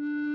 Mm.